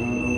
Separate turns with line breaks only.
Guru.